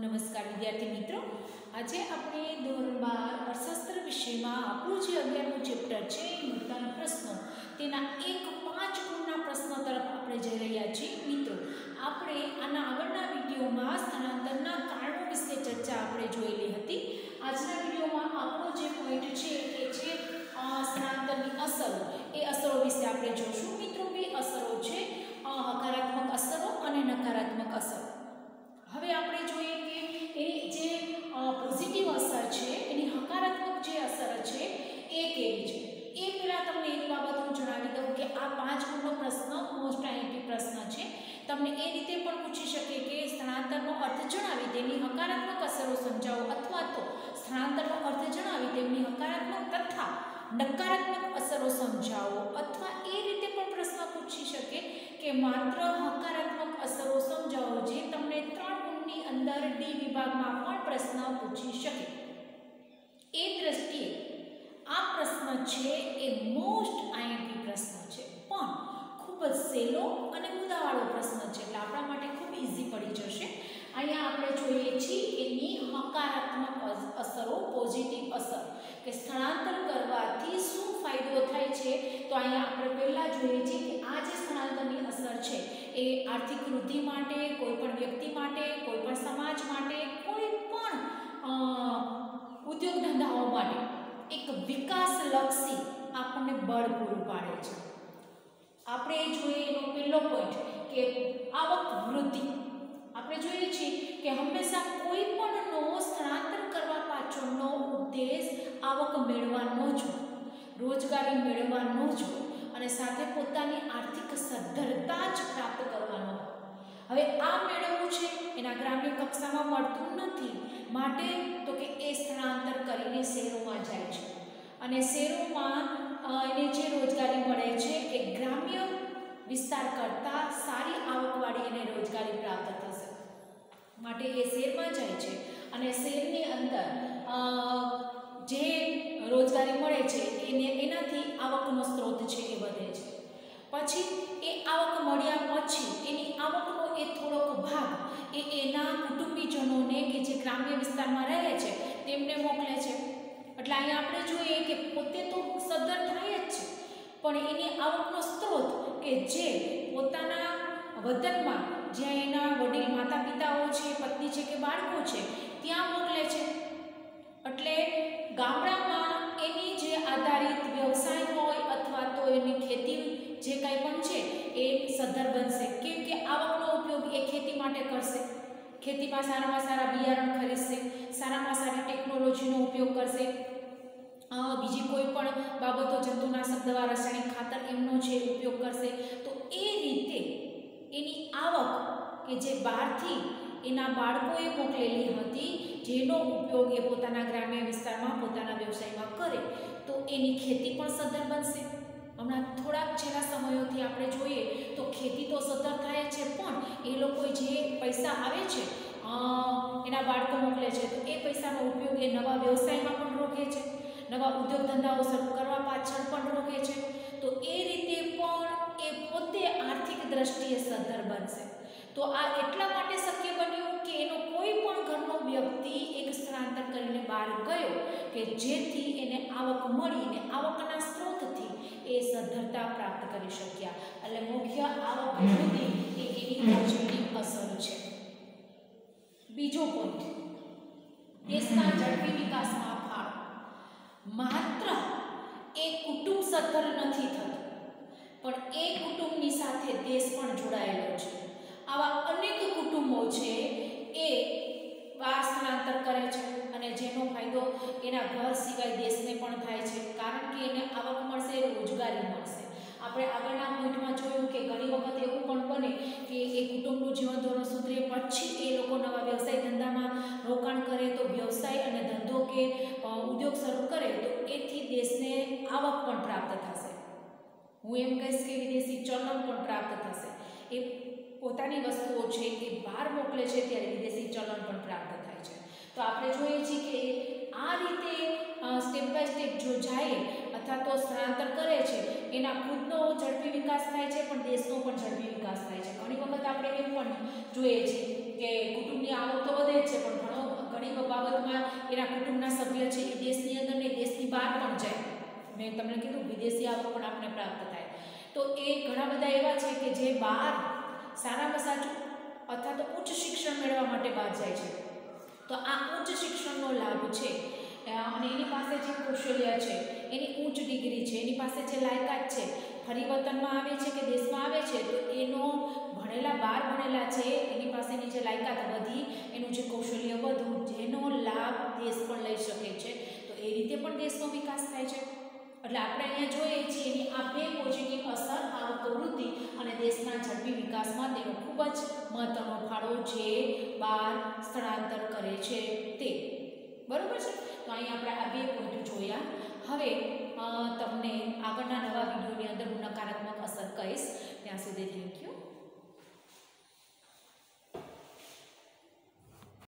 નમસ્કાર વિદ્યાર્થી મિત્રો. આજે આપણે ધોરણ બાર અર્થશાસ્ત્ર વિષયમાં આપણું જે અગિયારનું ચેપ્ટર છે મુદ્દાનો પ્રશ્નો. તેના એક પાંચ ગુણના પ્રશ્નો તરફ આપણે જઈ રહ્યા છીએ મિત્રો. આપણે આના આગળના વિડીયોમાં સ્થળાંતરના કારણો વિશે ચર્ચા આપણે જોયેલી હતી. આજના વિડીયોમાં આપણો જે પોઈન્ટ છે, એ છે અ, સ્થળાંતરની અસરો એ અસરો વિશે આપણે જોશું મિત્રો બે અસરો છે અ, હકારાત્મક અસરો અને નકારાત્મક અસરો હવે આપણે જોઈએ કે એ જે પોઝિટિવ અસર છે એની હકારાત્મક જે અસર છે એ કેવી છે એ પહેલાં તમને એક બાબત હું જણાવી દઉં કે આ પાંચ ગુણનો પ્રશ્ન મોસ્ટ આઈએમપી પ્રશ્ન છે. તમને એ રીતે પણ પૂછી શકે કે સ્થળાંતરનો અર્થ જણાવી તેની હકારાત્મક અસરો સમજાવો અથવા તો સ્થળાંતરનો અર્થ જણાવી તેમની હકારાત્મક તથા નકારાત્મક અસરો સમજાવો અથવા એ રીતે પણ પ્રશ્ન પૂછી શકે કે માત્ર હકારાત્મક અસરો સમજાવો જે તમને ત્રણ ગુણની અંદર ડી વિભાગમાં પણ પ્રશ્ન પૂછી શકે. એ દ્રષ્ટિએ આ પ્રશ્ન છે એ મોસ્ટ આઈએમપી પ્રશ્ન છે. પણ ખૂબ જ સહેલો અને મુદ્દાવાળો પ્રશ્ન છે. એટલે આપણા માટે ખૂબ ઇઝી પડી જશે. અહીંયા આપણે જોઈએ છીએ એની હકારાત્મક અસ- અસરો પોઝિટિવ અસર કે સ્થળાંતર કરવાથી શું ફાયદો થાય છે? તો અહીંયા આપણે પહેલાં જોઈએ છીએ કે આ જે સ્થળાંતરની અસર છે એ આર્થિક વૃદ્ધિ માટે કોઈ પણ વ્યક્તિ માટે કોઈ પણ સમાજ માટે કોઈ પણ અ, ઉદ્યોગ ધંધાઓ માટે એક વિકાસલક્ષી આપણને બળ પૂરું પાડે છે આપણે જોઈએ એનો પહેલો પોઈન્ટ કે આવક વૃદ્ધિ. આપણે જોઈએ છીએ કે હંમેશા કોઈ પણનો સ્થળાંતર કરવા પાછળનો ઉદ્દેશ આવક મેળવવાનો જ રોજગારી મેળવવાનો જ અને સાથે પોતાની આર્થિક સદ્ધરતા જ પ્રાપ્ત કરવાનો હવે આ મેળવવું છે એના ગ્રામ્ય કક્ષામાં મળતું નથી, માટે તો કે એ સ્થળાંતર કરીને શહેરોમાં જાય છે. અને શહેરોમાં એને જે રોજગારી મળે છે એ ગ્રામ્ય વિસ્તાર કરતાં સારી આવકવાળી એને રોજગારી પ્રાપ્ત થશે. માટે એ શેરમાં જાય છે અને શહેરની અંદર જે રોજગારી મળે છે એને, એનાથી આવકનો સ્ત્રોત છે એ વધે છે. પછી એ આવક મળ્યા પછી એની આવકનો એ થોડોક ભાગ એ એના કુટુંબીજનોને કે જે ગ્રામ્ય વિસ્તારમાં રહે છે તેમને મોકલે છે. એટલે અહીંયા આપણે જોઈએ કે પોતે તો સદ્ધર થાય જ છે, પણ એની કે જે પોતાના વતનમાં જ્યાં એના વડીલ માતા પિતાઓ છે, પત્ની છે કે બાળકો છે, ત્યાં મોકલે છે. એટલે ગામડામાં એની જે આધારિત વ્યવસાય હોય અથવા તો એની ખેતી જે કંઈ પણ છે, એ સદ્ધર બનશે. કેમ કે આવકનો ઉપયોગ એ ખેતી માટે કરશે. ખેતીમાં સારામાં સારા બિયારણ ખરીદશે, સારામાં સારી ટેકનોલોજીનો ઉપયોગ કરશે. બીજી કોઈ પણ બાબતો જંતુનાશક દવા રાસાયણિક ખાતર એમનો છે ઉપયોગ કરશે, તો એ રીતે એની આવક કે જે બહારથી એના બાળકોએ મોકલેલી હતી, જેનો ઉપયોગ એ પોતાના ગ્રામ્ય વિસ્તારમાં, પોતાના વ્યવસાયમાં કરે, તો એની ખેતી પણ સદ્ધર બનશે. હમણાં થોડાક છેલ્લા સમયોથી આપણે જોઈએ, તો ખેતી તો સદ્ધર થાય છે, પણ એ લોકો જે પૈસા આવે છે એના બાળકો મોકલે છે, તો એ પૈસાનો ઉપયોગ એ નવા વ્યવસાયમાં પણ રોકે છે. નવા ઉદ્યોગ ધંધાઓ શરૂ કરવા પાછળ પણ રોકે છે. તો એ રીતે પણ એ પોતે આર્થિક દ્રષ્ટિએ સદ્ધર બનશે. તો આ એટલા માટે શક્ય બન્યું કે એનો કોઈ પણ ઘરનો વ્યક્તિ એક સ્થળાંતર કરીને બહાર ગયો કે જેથી એને આવક મળી ને આવકના સ્ત્રોતથી એ સદ્ધરતા પ્રાપ્ત કરી શક્યા. એટલે મુખ્ય આવક વૃદ્ધિ એ એની પોઝિટિવ અસર છે. બીજો પોઈન્ટ દેશના ઝડપી વિકાસમાં માત્ર એ કુટુંબ સદ્ધર નથી થતું, પણ એ કુટુંબની સાથે દેશ પણ જોડાયેલો છે. આવા અનેક કુટુંબો છે, એ બહાર સ્થળાંતર કરે છે અને જેનો ફાયદો એના ઘર સિવાય દેશને પણ થાય છે, કારણ કે એને આવક મળશે, રોજગારી મળશે. આપણે આગળના પોઈન્ટમાં જોયું કે ઘણી વખત એવું પણ બને કે એ કુટુંબનું જીવન ધોરણ સુધરે પછી એ લોકો નવા વ્યવસાય ધંધામાં રોકાણ કરે તો વ્યવસાય કે ઉદ્યોગ શરૂ કરે તો એથી દેશને આવક પણ પ્રાપ્ત થશે. હું એમ કહીશ કે વિદેશી ચલણ પણ પ્રાપ્ત થશે. એ પોતાની વસ્તુઓ છે એ બહાર મોકલે છે ત્યારે વિદેશી ચલણ પણ પ્રાપ્ત થાય છે. તો આપણે જોઈએ છીએ કે આ રીતે સ્ટેપ બાય સ્ટેપ જો જાય અથવા તો સ્થળાંતર કરે છે, એના ખુદનો ઝડપી વિકાસ થાય છે, પણ દેશનો પણ ઝડપી વિકાસ થાય છે. ઘણી વખત આપણે એમ પણ જોઈએ છીએ કે કુટુંબની આવક તો વધે છે, પણ ઘણો ઘણી બાબતમાં એના કુટુંબના સભ્ય છે એ દેશની અંદર ને દેશની બહાર પણ જાય. મેં તમને કીધું વિદેશી આવક પણ આપણે પ્રાપ્ત થાય. તો એ ઘણા બધા એવા છે કે જે બહાર સારામાં સાચું અથવા તો ઉચ્ચ શિક્ષણ મેળવવા માટે બહાર જાય છે. તો આ ઉચ્ચ શિક્ષણનો લાભ છે. અને એની પાસે જે કૌશલ્ય છે, એની ઉચ્ચ ડિગ્રી છે, એની પાસે જે લાયકાત છે, ફરી વતનમાં આવે છે કે દેશમાં આવે છે, તો એનો ભણેલા બાર ભણેલા છે, એની પાસેની જે લાયકાત વધી, એનું જે કૌશલ્ય વધુ જેનો લાભ દેશ પણ લઈ શકે છે. તો એ રીતે પણ દેશનો વિકાસ થાય છે. એટલે આપણે અહીંયા જોઈએ છીએ એની આ બે પોઝિટિવ અસર, આવતો વૃદ્ધિ અને દેશના ઝડપી વિકાસમાં તેનો ખૂબ જ મહત્વનો ફાળો જે બહાર સ્થળાંતર કરે છે તે. બરાબર છે? તો અહીં આપણે આ બે પોઈન્ટ જોયા. હવે તમને આગળના નવા વિડીયોની અંદર હું નકારાત્મક અસર કહીશ. ત્યાં સુધી થેન્ક યુ